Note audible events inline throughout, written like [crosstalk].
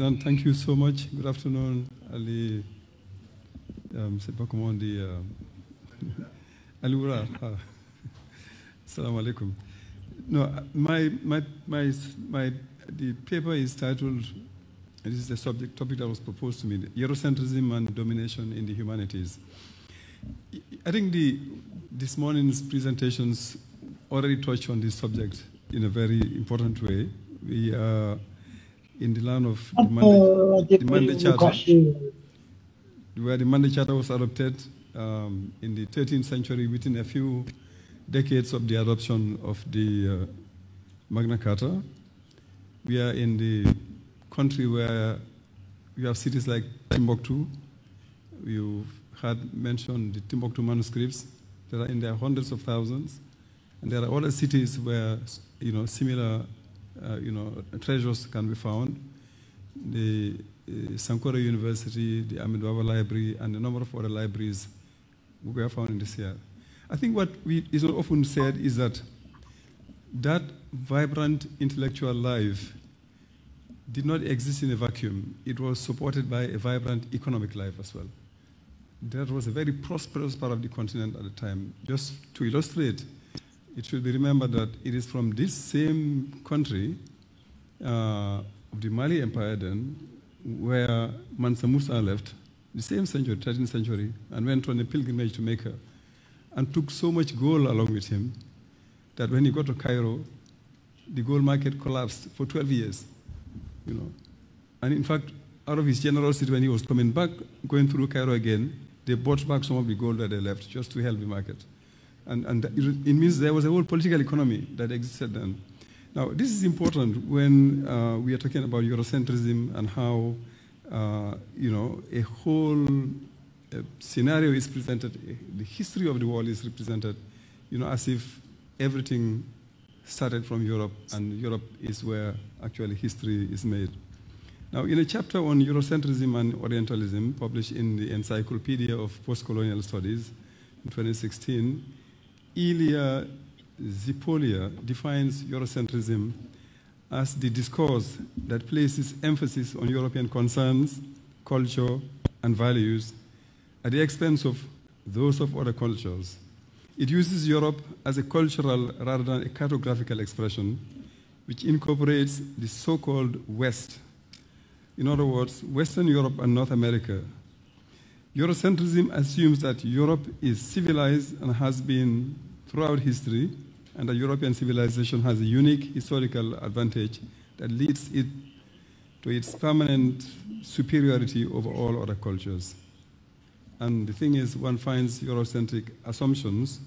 Thank you so much. Good afternoon, Ali. Um, on dit. [laughs] Uh. Uh, [laughs] Assalamu alaikum. No, my, my, my, my, the paper is titled, this is the subject topic that was proposed to me, Eurocentrism and Domination in the Humanities. I think the, this morning's presentations already touched on this subject in a very important way. We are in the land of the Mande, the Mande Charter, where the Mande Charter was adopted um, in the 13th century within a few decades of the adoption of the uh, Magna Carta. We are in the country where you have cities like Timbuktu. You had mentioned the Timbuktu manuscripts. that are in there hundreds of thousands. And there are other cities where you know, similar uh, you know, treasures can be found. The uh, Sankore University, the Ahmed Baba Library, and a number of other libraries were found in this area. I think what we, is often said is that that vibrant intellectual life did not exist in a vacuum. It was supported by a vibrant economic life as well. That was a very prosperous part of the continent at the time. Just to illustrate, it should be remembered that it is from this same country uh, of the Mali Empire then, where Mansa Musa left, the same century, 13th century, and went on a pilgrimage to Mecca, and took so much gold along with him that when he got to Cairo, the gold market collapsed for 12 years. You know, and in fact, out of his generosity, when he was coming back, going through Cairo again, they bought back some of the gold that they left just to help the market. And, and it means there was a whole political economy that existed then. Now, this is important when uh, we are talking about Eurocentrism and how, uh, you know, a whole uh, scenario is presented, the history of the world is represented, you know, as if everything started from Europe and Europe is where actually history is made. Now, in a chapter on Eurocentrism and Orientalism published in the Encyclopedia of Postcolonial Studies in 2016, Ilya Zipolia defines Eurocentrism as the discourse that places emphasis on European concerns, culture, and values at the expense of those of other cultures. It uses Europe as a cultural rather than a cartographical expression, which incorporates the so-called West. In other words, Western Europe and North America. Eurocentrism assumes that Europe is civilized and has been throughout history, and that European civilization has a unique historical advantage that leads it to its permanent superiority over all other cultures. And the thing is, one finds Eurocentric assumptions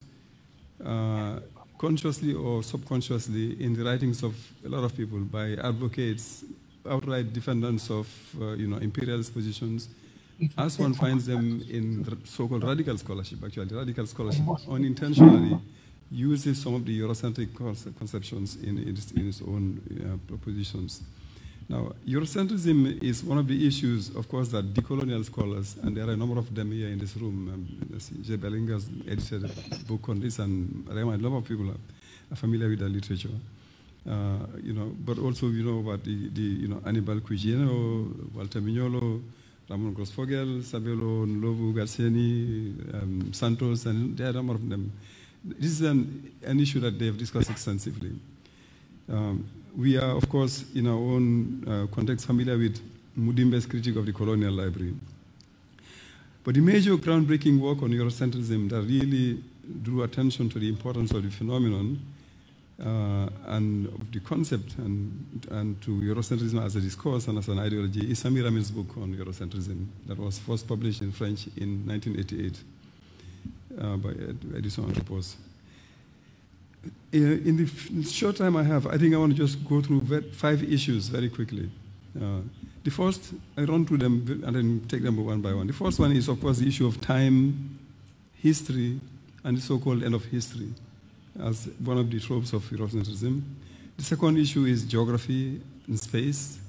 uh, consciously or subconsciously in the writings of a lot of people by advocates, outright defendants of uh, you know, imperialist positions, as one finds them in so-called radical scholarship, actually, radical scholarship unintentionally uses some of the Eurocentric conceptions in its, in its own uh, propositions. Now, Eurocentrism is one of the issues, of course, that decolonial scholars, and there are a number of them here in this room, um, J. Bellinger's edited a book on this, and a lot of people are, familiar with the literature. Uh, you know, but also, you know, about the, the you know, Aníbal Quijano, Walter Mignolo, Ramón Grosfoguel, Sabelo Ndlovu-Gatsheni, um, Santos, and there are a number of them. This is an, an issue that they've discussed extensively. Um, we are, of course, in our own uh, context, familiar with Mudimbe's critique of the colonial library. But the major groundbreaking work on Eurocentrism that really drew attention to the importance of the phenomenon uh, and the concept and, and to Eurocentrism as a discourse and as an ideology is Samir Amin's book on Eurocentrism that was first published in French in 1988 uh, by Éditions Anthropos. In the short time I have, I think I want to just go through five issues very quickly. Uh, the first, I run through them and then take them one by one. The first one is, of course, the issue of time, history, and the so-called end of history as one of the tropes of Eurocentrism. The second issue is geography and space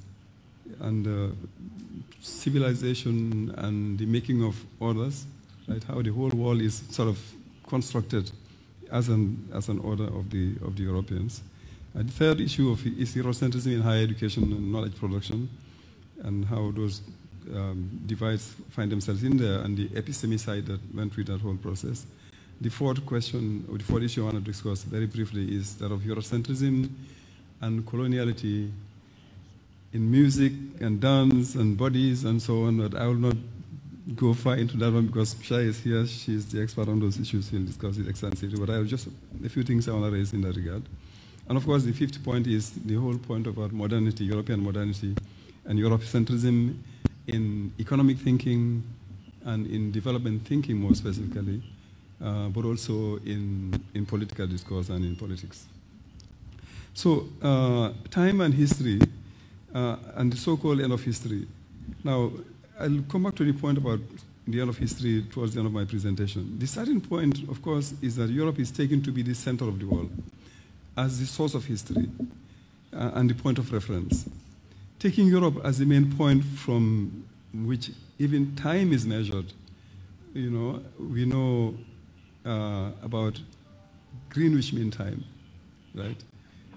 and uh, civilization and the making of orders, right? How the whole world is sort of constructed as an, as an order of the, of the Europeans. And the third issue of is Eurocentrism in higher education and knowledge production. and how those um, divides find themselves in there and the epistemicide that went with that whole process. The fourth question, or the fourth issue I want to discuss very briefly is that of Eurocentrism and coloniality in music and dance and bodies and so on, but I will not go far into that one because Shai is here. She's the expert on those issues. She'll discuss it extensively. But I have just a few things I want to raise in that regard. And of course, the fifth point is the whole point about modernity, European modernity, and Eurocentrism in economic thinking and in development thinking more specifically, uh, but also in, in political discourse and in politics. So, uh, time and history, uh, and the so-called end of history. Now, I'll come back to the point about the end of history towards the end of my presentation. The starting point, of course, is that Europe is taken to be the center of the world as the source of history uh, and the point of reference. Taking Europe as the main point from which even time is measured, you know, we know uh, about Greenwich Mean Time, right?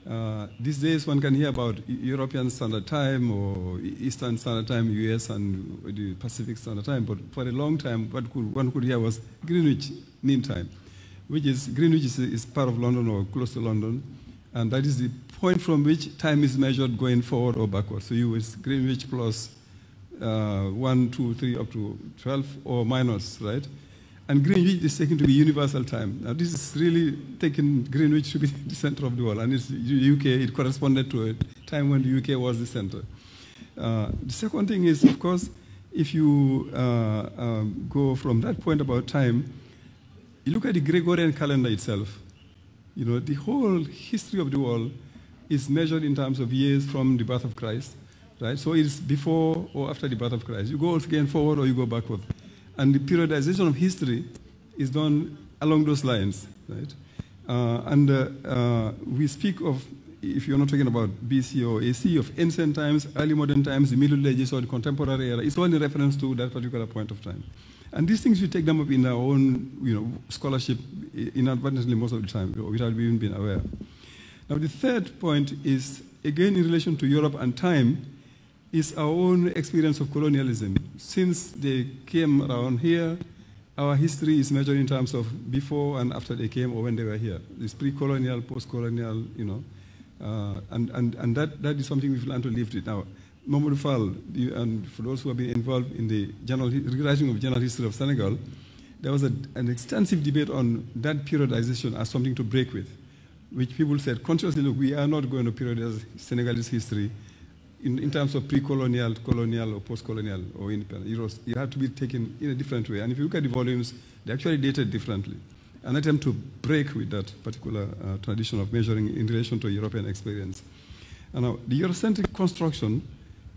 Uh, these days, one can hear about European Standard Time or Eastern Standard Time, US and the Pacific Standard Time, but for a long time, what could, one could hear was Greenwich Mean Time, which is Greenwich is, is, part of London or close to London, and that is the point from which time is measured going forward or backward. So you is Greenwich plus uh, 1, 2, 3, up to 12, or minus, right? And Greenwich is taken to be universal time. Now, this is really taking Greenwich to be [laughs] the center of the world. And it's UK, it corresponded to a time when the UK was the center. Uh, the second thing is, of course, if you uh, um, go from that point about time, you look at the Gregorian calendar itself. You know, the whole history of the world is measured in terms of years from the birth of Christ, right? So it's before or after the birth of Christ. You go again forward or you go backward. And the periodization of history is done along those lines, right? Uh, and uh, uh, we speak of, if you're not talking about BC or AC, of ancient times, early modern times, the Middle Ages, or the contemporary era. It's all in reference to that particular point of time. And these things, we take them up in our own you know, scholarship inadvertently most of the time, without even being aware. Now, the third point is, again, in relation to Europe and time, is our own experience of colonialism. Since they came around here, our history is measured in terms of before and after they came or when they were here. It's pre-colonial, post-colonial, you know. Uh, and and, and that, that is something we've learned to live with. Now, Mamadou Fall, and for those who have been involved in the general, rewriting of general history of Senegal, there was a, an extensive debate on that periodization as something to break with, which people said consciously, look, we are not going to periodize Senegalese history in, in terms of pre-colonial, colonial, or post-colonial, or independent. It had to be taken in a different way. And if you look at the volumes, they actually dated differently. An attempt to break with that particular uh, tradition of measuring in relation to European experience. And now, the Eurocentric construction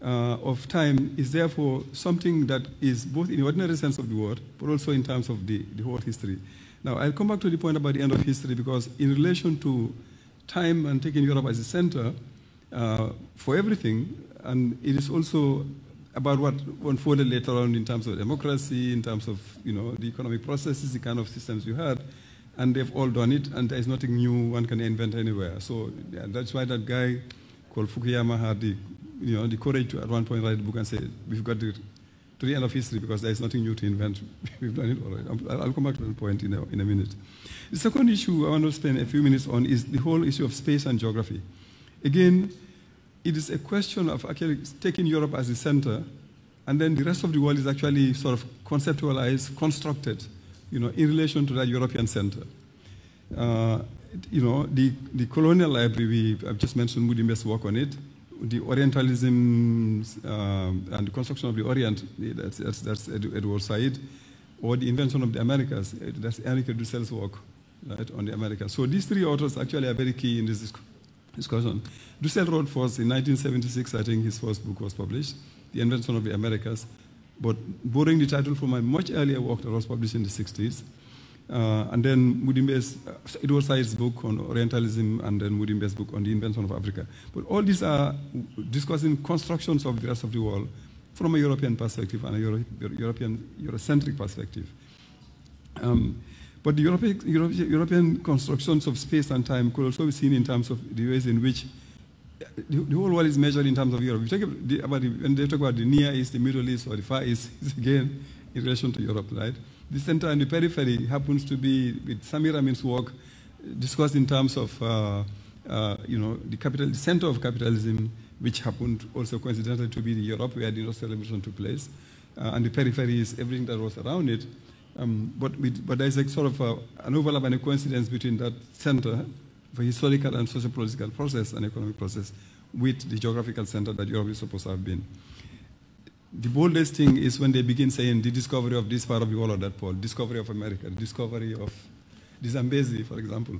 uh, of time is therefore something that is both in the ordinary sense of the word, but also in terms of the, the whole history. Now, I'll come back to the point about the end of history because in relation to time and taking Europe as a center, uh, for everything, and it is also about what unfolded later on in terms of democracy, in terms of you know the economic processes, the kind of systems you had, and they've all done it, and there is nothing new one can invent anywhere. So yeah, that's why that guy called Fukuyama had the you know the courage to at one point write a book and say we've got the, to the end of history because there is nothing new to invent. [laughs] we've done it already. I'll come back to that point in a, in a minute. The second issue I want to spend a few minutes on is the whole issue of space and geography. Again, it is a question of actually taking Europe as a center, and then the rest of the world is actually sort of conceptualized, constructed, you know, in relation to that European center. Uh, you know, the, the colonial library, we, I've just mentioned Mudimbe's work on it, the Orientalism um, and the construction of the Orient, that's, that's, that's Edward Said, or the invention of the Americas, that's Enrique Dussel's work right, on the Americas. So these three authors actually are very key in this discussion. Dussel wrote first in 1976, I think his first book was published, The Invention of the Americas, but borrowing the title from a much earlier work that was published in the 60s. Uh, and then Mudimbe's, uh, Edward Said's book on Orientalism, and then Mudimbe's book on the invention of Africa. But all these are discussing constructions of the rest of the world from a European perspective and a Euro European, Eurocentric perspective. Um, but the European, European constructions of space and time could also be seen in terms of the ways in which the, the whole world is measured in terms of Europe. You talk the, about the, when they talk about the Near East, the Middle East, or the Far East, it's [laughs] again in relation to Europe, right? The center and the periphery happens to be, with Samir Amin's work, discussed in terms of, uh, uh, you know, the, capital, the center of capitalism, which happened also coincidentally to be the Europe where the Industrial Revolution took place. Uh, and the periphery is everything that was around it. Um, but, with, but there's a sort of a, an overlap and a coincidence between that center for historical and socio-political process and economic process with the geographical center that Europe is supposed to have been. The boldest thing is when they begin saying the discovery of this part of the world or that pole, discovery of America, discovery of the Zambezi, for example.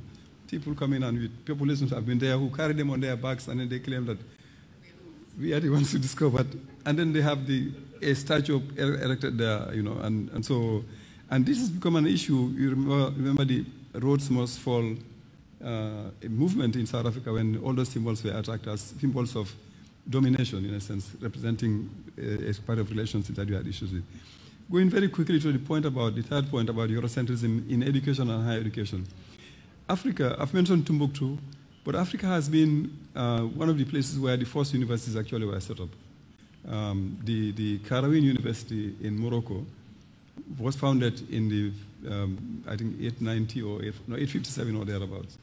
People come in and with populations have been there who carry them on their backs and then they claim that we are the ones who [laughs] discovered. And then they have the a statue erected there, you know, and, and so, and this has become an issue. You remember, remember the Rhodes Must Fall uh, movement in South Africa when all those symbols were attacked as symbols of domination, in a sense, representing uh, a part of relations that you had issues with. Going very quickly to the point about the third point about Eurocentrism in education and higher education. Africa, I've mentioned Timbuktu, but Africa has been uh, one of the places where the first universities actually were set up. Um, the, the Qarawiyyin University in Morocco was founded in the, um, I think, 890 or 8, no, 857 or thereabouts.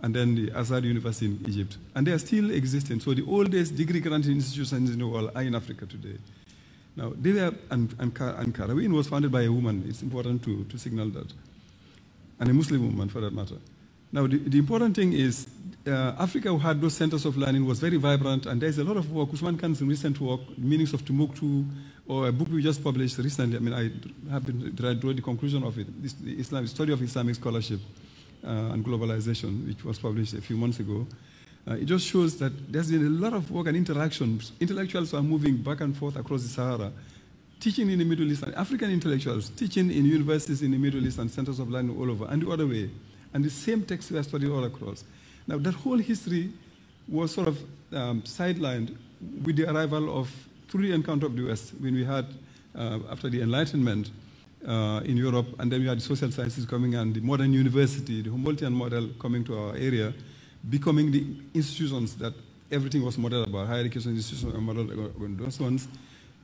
And then the Azhar University in Egypt. And they are still existing. So the oldest degree granting institutions in the world are in Africa today. Now, they and, and, and Qarawiyyin was founded by a woman. It's important to, to signal that. And a Muslim woman, for that matter. Now, the, the important thing is uh, Africa, who had those centers of learning, was very vibrant, and there's a lot of work. Usman Khan's recent work, Meanings of Timbuktu, or a book we just published recently. I mean, I have been draw the conclusion of it. This, the Islam, Study of Islamic Scholarship uh, and Globalization, which was published a few months ago. Uh, it just shows that there's been a lot of work and interaction. Intellectuals are moving back and forth across the Sahara, teaching in the Middle East, and African intellectuals teaching in universities in the Middle East and centers of learning all over, and the other way. And the same texts were studied all across. Now, that whole history was sort of um, sidelined with the arrival of, through the encounter of the West, when we had, uh, after the Enlightenment uh, in Europe, and then we had social sciences coming and the modern university, the Humboldtian model coming to our area, becoming the institutions that everything was modeled about. Higher education institutions were modeled on those ones.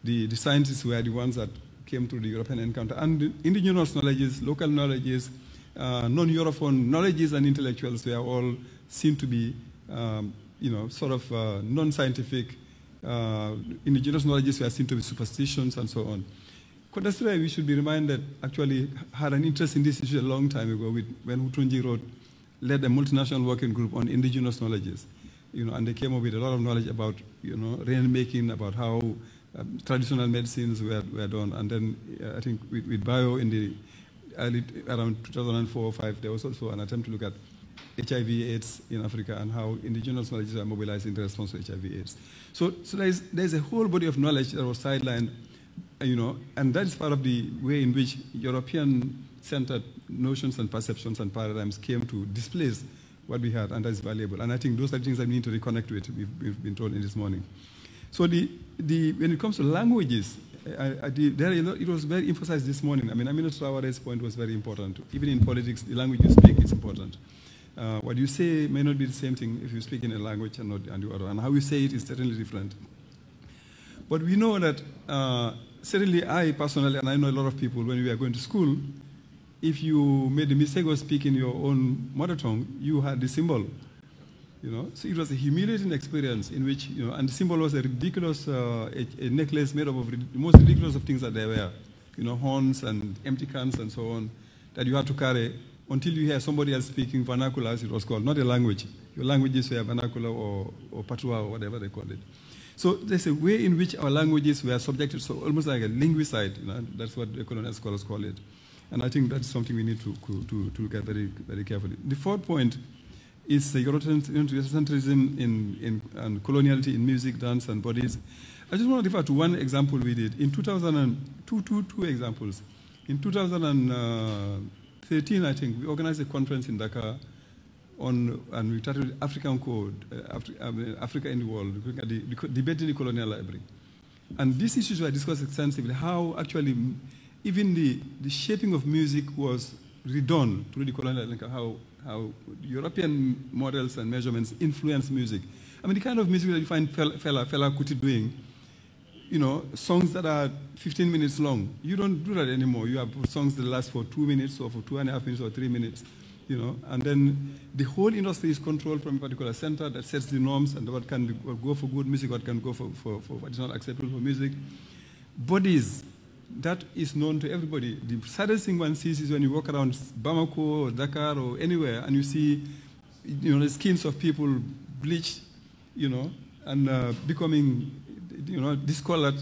The, the scientists were the ones that came through the European encounter. And indigenous knowledges, local knowledges, uh, non-Europhone knowledges and intellectuals were all seem to be, um, you know, sort of uh, non-scientific. Uh, indigenous knowledges were seen to be superstitions and so on. CODESRIA, we should be reminded, actually had an interest in this issue a long time ago with, when Hountondji wrote, led a multinational working group on indigenous knowledges. You know, and they came up with a lot of knowledge about, you know, rainmaking, about how um, traditional medicines were, were done. And then uh, I think with, with bio in the early, around 2004 or 5, there was also an attempt to look at HIV AIDS in Africa and how indigenous knowledge are mobilized in response to HIV AIDS. So, so there's, there's a whole body of knowledge that was sidelined, you know, and that is part of the way in which European-centered notions and perceptions and paradigms came to displace what we had, and that is valuable. And I think those are things that we need to reconnect with, we've, we've been told in this morning. So the, the, when it comes to languages, I, I there, it was very emphasized this morning. I mean, Amina Traore's point was very important. Even in politics, the language you speak is important. Uh, what you say may not be the same thing if you speak in a language and not and the other, and how you say it is certainly different. But we know that uh, certainly I personally, and I know a lot of people, when we were going to school, if you made the mistake of speaking your own mother tongue, you had the symbol. You know, so it was a humiliating experience in which, you know, and the symbol was a ridiculous, uh, a, a, necklace made up of the most ridiculous of things that there were, you know, horns and empty cans and so on, that you had to carry until you hear somebody else speaking vernacular, as it was called, not a language. Your languages were vernacular or, or patois or whatever they call it. So there's a way in which our languages were subjected, so almost like a linguicide. You know, that's what the colonial scholars call it. And I think that's something we need to, to, to look at very, very carefully. The fourth point is the Eurocentrism in, in, and coloniality in music, dance, and bodies. I just want to refer to one example we did. In 2002, two, two examples. In 2000, uh, 13, I think, we organized a conference in Dakar on, and we started African Code, uh, Afri I mean, Africa in the World, the, the debate in the colonial library. And these issues were discussed extensively, how actually even the, the shaping of music was redone through the colonial, like how, how European models and measurements influence music. I mean, the kind of music that you find Fela, Fela Kuti doing, you know, songs that are 15 minutes long. You don't do that anymore. You have songs that last for two minutes or for two and a half minutes or three minutes, you know. And then the whole industry is controlled from a particular center that sets the norms and what can go for good music, what can go for, for, for what is not acceptable for music. Bodies, that is known to everybody. The saddest thing one sees is when you walk around Bamako or Dakar or anywhere and you see, you know, the skins of people bleached, you know, and uh, becoming you know, discolored.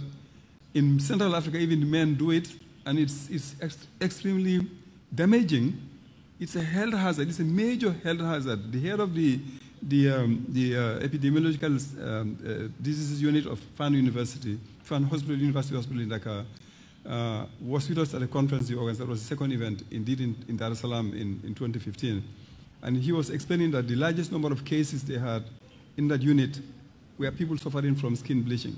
In Central Africa, even men do it, and it's, it's ex extremely damaging. It's a health hazard. It's a major health hazard. The head of the, the, um, the uh, epidemiological um, uh, diseases unit of Fann University, Fann Hospital, University Hospital in Dakar, uh, was with us at a conference he organized. That was the second event, indeed, in, in Dar es Salaam in, in 2015. And he was explaining that the largest number of cases they had in that unit were people suffering from skin bleaching.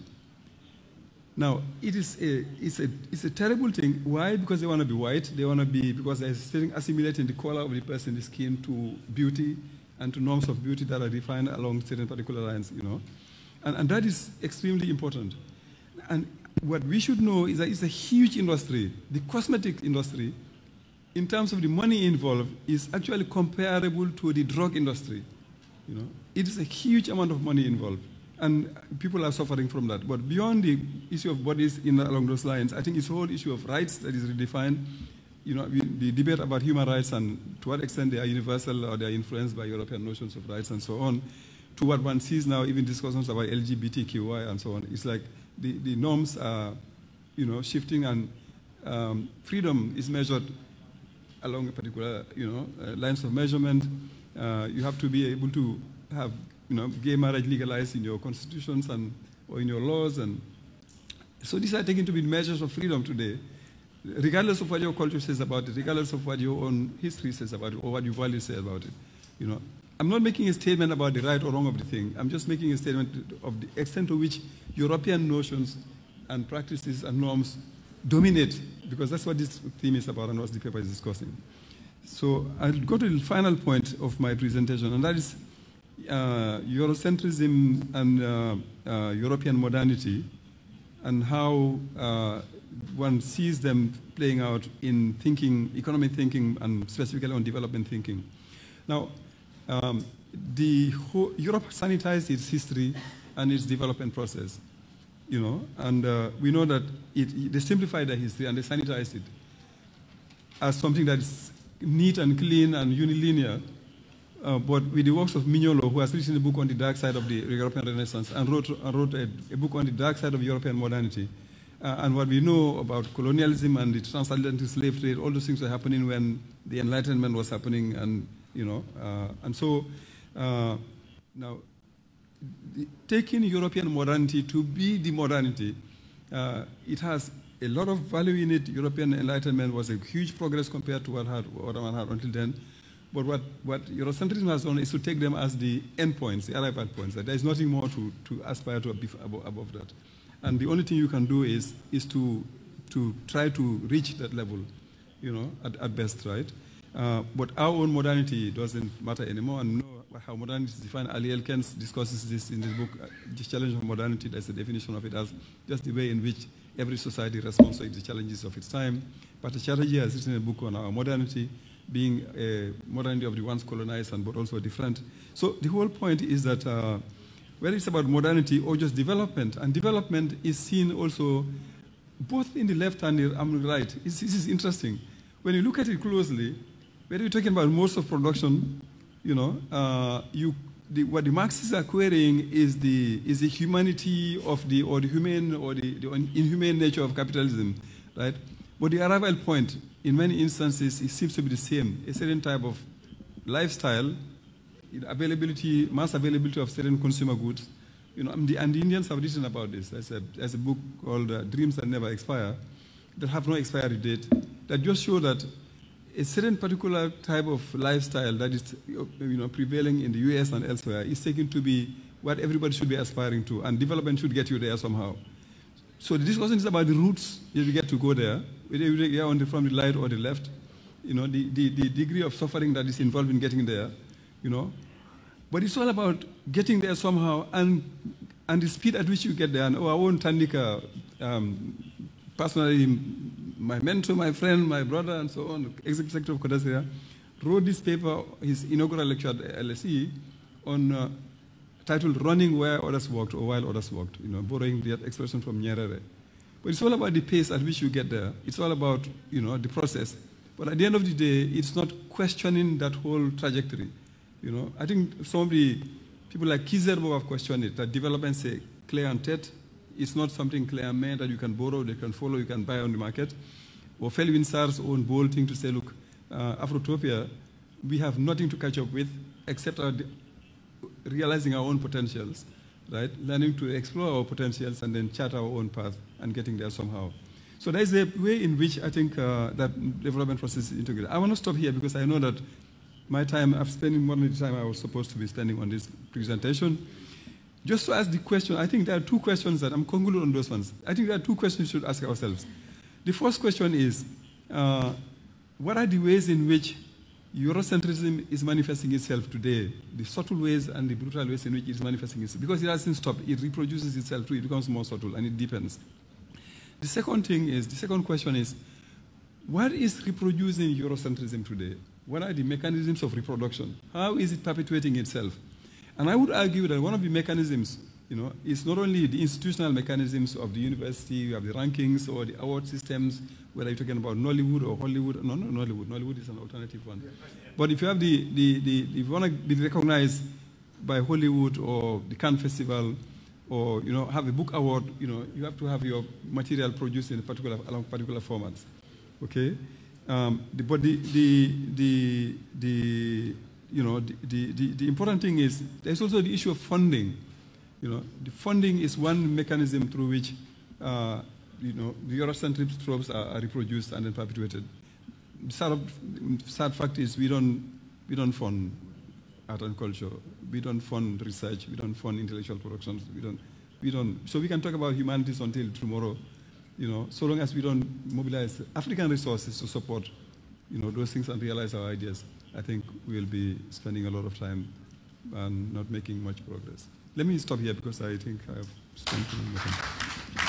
Now, it is a, it's, a, it's a terrible thing. Why? Because they want to be white. They want to be, because they're still assimilating the color of the person, the skin, to beauty and to norms of beauty that are defined along certain particular lines, you know. And, and that is extremely important. And what we should know is that it's a huge industry. The cosmetic industry, in terms of the money involved, is actually comparable to the drug industry. You know, it is a huge amount of money involved and people are suffering from that. But beyond the issue of bodies in, along those lines, I think it's whole issue of rights that is redefined. You know, the debate about human rights and to what extent they are universal or they are influenced by European notions of rights and so on, to what one sees now, even discussions about LGBTQI and so on. It's like the, the norms are, you know, shifting and um, freedom is measured along a particular, you know, uh, lines of measurement. Uh, you have to be able to have you know, gay marriage legalized in your constitutions and, or in your laws. And so these are taken to be measures of freedom today, regardless of what your culture says about it, regardless of what your own history says about it, or what your values say about it. You know, I'm not making a statement about the right or wrong of the thing. I'm just making a statement of the extent to which European notions and practices and norms dominate, because that's what this theme is about and what the paper is discussing. So I'll go to the final point of my presentation, and that is uh, Eurocentrism and uh, uh, European modernity and how uh, one sees them playing out in thinking, economic thinking, and specifically on development thinking. Now, um, the Europe sanitized its history and its development process, you know, and uh, we know that it, they simplified the history and they sanitized it as something that is neat and clean and unilinear, uh, but with the works of Mignolo, who has written a book on the dark side of the European Renaissance and wrote, and wrote a, a, book on the dark side of European modernity. Uh, and what we know about colonialism and the transatlantic slave trade, all those things were happening when the Enlightenment was happening, and you know, uh, and so uh, now the, taking European modernity to be the modernity, uh, it has a lot of value in it. European Enlightenment was a huge progress compared to what, had, what one had until then. But what, what Eurocentrism has done is to take them as the endpoints, the arrival points. That there is nothing more to, to aspire to above, above that. And the only thing you can do is, is to, to try to reach that level, you know, at, at best, right? Uh, but our own modernity doesn't matter anymore. And know how modernity is defined. Ali El Kenz discusses this in his book, uh, The Challenge of Modernity. That's the definition of it as just the way in which every society responds to the challenges of its time. But Chatterjee has written a book on our modernity, being a modernity of the ones colonized and but also different. So the whole point is that uh, whether it's about modernity or just development, and development is seen also both in the left and the right. It's, this is interesting. When you look at it closely, whether you're talking about modes of production, you know, uh, you, the, what the Marxists are querying is the, is the humanity of the, or the humane or the, the inhumane nature of capitalism, right? But the arrival point in many instances, it seems to be the same. A certain type of lifestyle, availability, mass availability of certain consumer goods. You know, and the, and the Indians have written about this. There's a, there's a book called uh, Dreams That Never Expire that have no expiry date that just show that a certain particular type of lifestyle that is you know, prevailing in the US and elsewhere is taken to be what everybody should be aspiring to, and development should get you there somehow. So the discussion is about the routes if you get to go there, whether you're on the, from the right or the left, you know, the, the, the degree of suffering that is involved in getting there, you know. But it's all about getting there somehow and, and the speed at which you get there. And our own Thandika, um, personally, my mentor, my friend, my brother, and so on, executive secretary of CODESRIA, wrote this paper, his inaugural lecture at LSE, on uh, titled Running Where Others Walked or While Others Walked, you know, borrowing the expression from Nyerere. But it's all about the pace at which you get there. It's all about, you know, the process. But at the end of the day, it's not questioning that whole trajectory. You know, I think some of the people like Ki-Zerbo have questioned it, that development say clear and TET is not something clear and made that you can borrow, you can follow, you can buy on the market. Or Felwine Sarr's own bold thing to say, look, uh, Afrotopia, we have nothing to catch up with except our realizing our own potentials, right? Learning to explore our potentials and then chart our own path and getting there somehow. So there is a way in which I think uh, that development process is integrated. I want to stop here because I know that my time, I'm spending more than the time I was supposed to be spending on this presentation. Just to ask the question, I think there are two questions that I'm concluding on those ones. I think there are two questions we should ask ourselves. The first question is, uh, what are the ways in which Eurocentrism is manifesting itself today, the subtle ways and the brutal ways in which it is manifesting itself. Because it hasn't stopped. it reproduces itself too, it becomes more subtle and it deepens. The second thing is, the second question is, what is reproducing Eurocentrism today? What are the mechanisms of reproduction? How is it perpetuating itself? And I would argue that one of the mechanisms, you know, it's not only the institutional mechanisms of the university, you have the rankings or the award systems whether you're talking about Nollywood or Hollywood. No, no, Nollywood. Nollywood is an alternative one. But if you have the, the, the if you want to be recognized by Hollywood or the Cannes Festival or, you know, have a book award, you know, you have to have your material produced in a particular, along particular formats. Okay? Um, the, but the, the, the, the, you know, the, the, the important thing is there's also the issue of funding. You know, the funding is one mechanism through which uh, you know, the Eurocentric tropes are, are, reproduced and then perpetuated. Sad, sad fact is we don't, we don't fund art and culture. We don't fund research. We don't fund intellectual productions. We don't, we don't. So we can talk about humanities until tomorrow, you know, so long as we don't mobilize African resources to support, you know, those things and realize our ideas. I think we'll be spending a lot of time and not making much progress. Let me stop here because I think I have spent too much time.